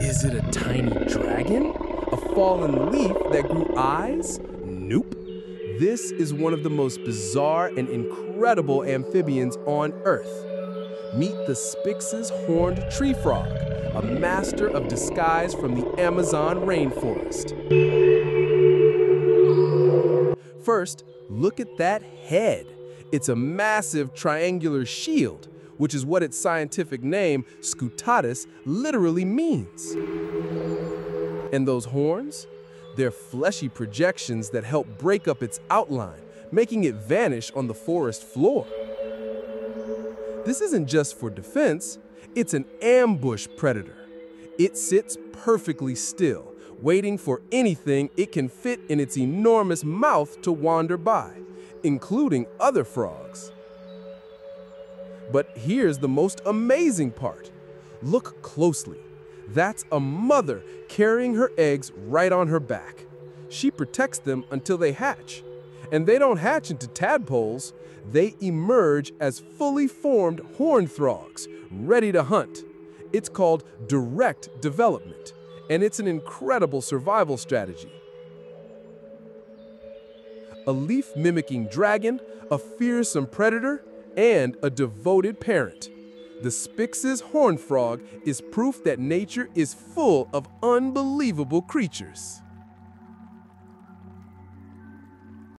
Is it a tiny dragon? A fallen leaf that grew eyes? Nope. This is one of the most bizarre and incredible amphibians on Earth. Meet the Spix's horned tree frog, a master of disguise from the Amazon rainforest. First, look at that head. It's a massive triangular shield, which is what its scientific name, scutatus, literally means. And those horns? They're fleshy projections that help break up its outline, making it vanish on the forest floor. This isn't just for defense, it's an ambush predator. It sits perfectly still, waiting for anything it can fit in its enormous mouth to wander by, including other frogs. But here's the most amazing part. Look closely. That's a mother carrying her eggs right on her back. She protects them until they hatch. And they don't hatch into tadpoles, they emerge as fully formed horned frogs, ready to hunt. It's called direct development, and it's an incredible survival strategy. A leaf mimicking dragon, a fearsome predator, and a devoted parent. The Spix's horned frog is proof that nature is full of unbelievable creatures.